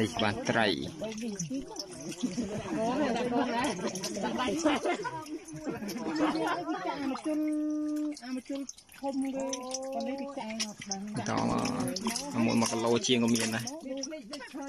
នេះបានត្រីអាមកជុលអាមកជុលធំគេប៉ុន្តែគេចាយមកដឹងតមួយ1គីឡូជាងក៏មានដែរអូ